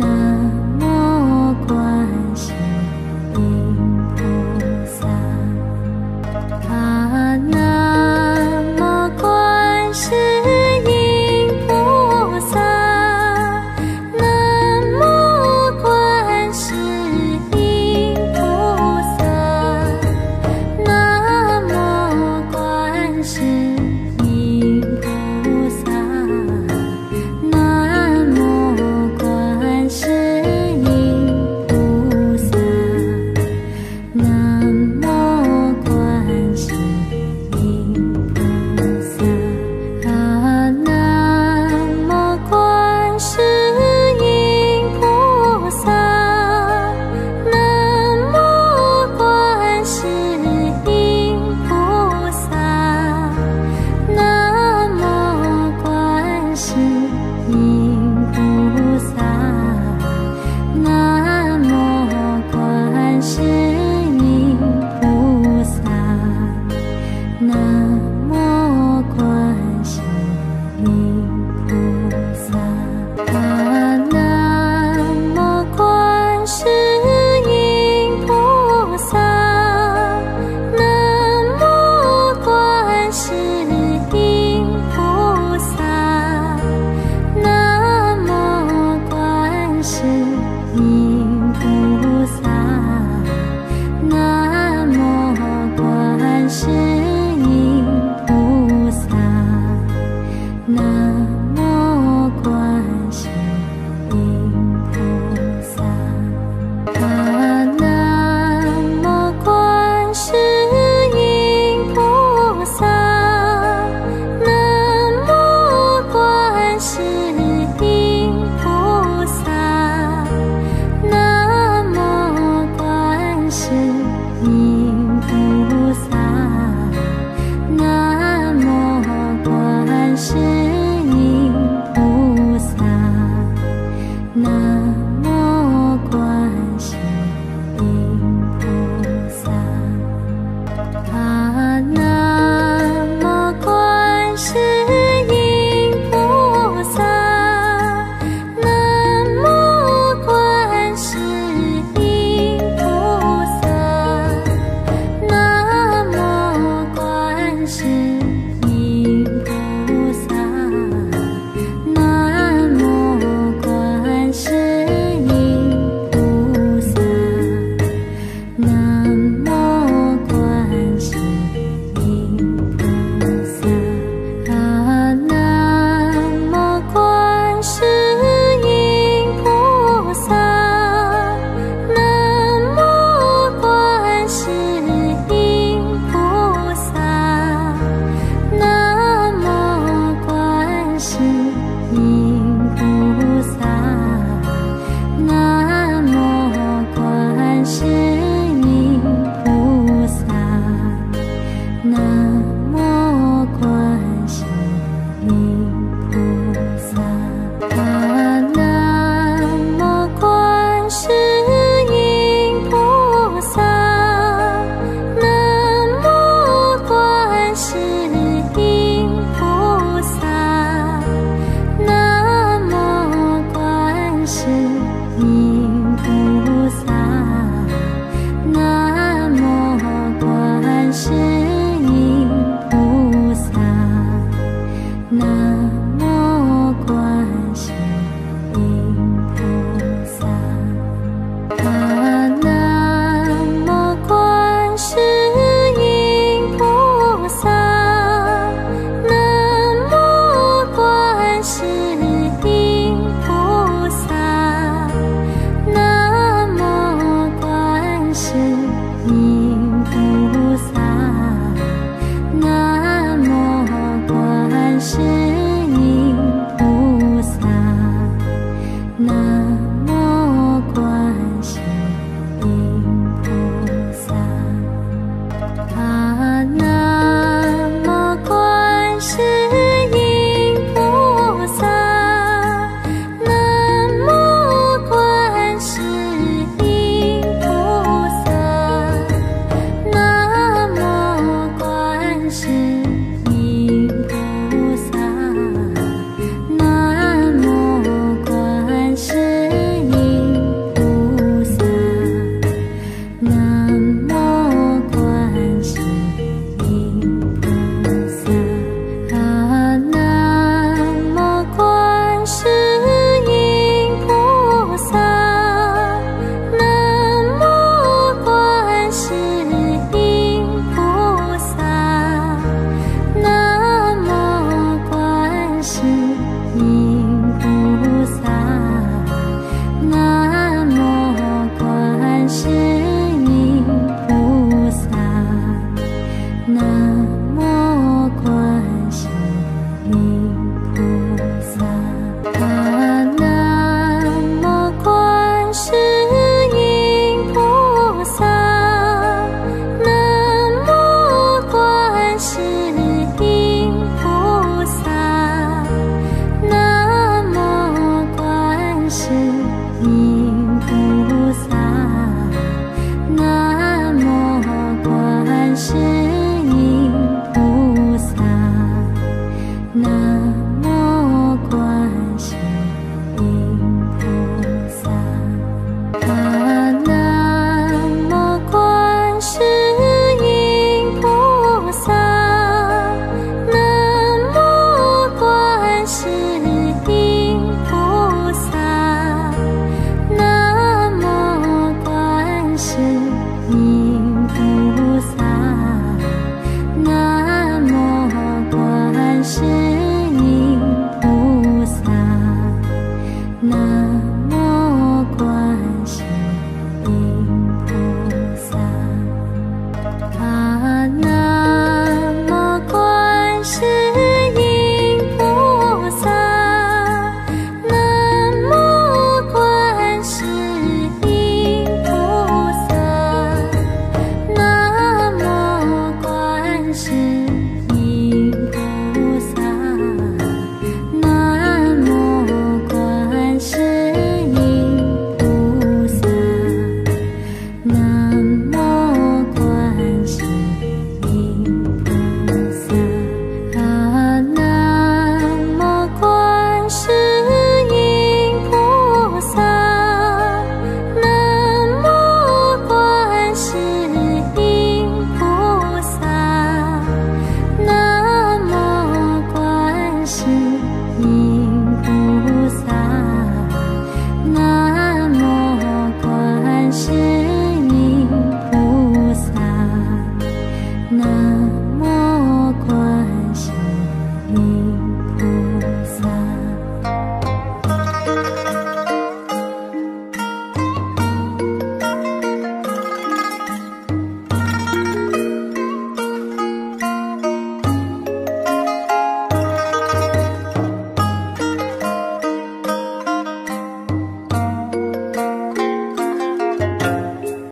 那。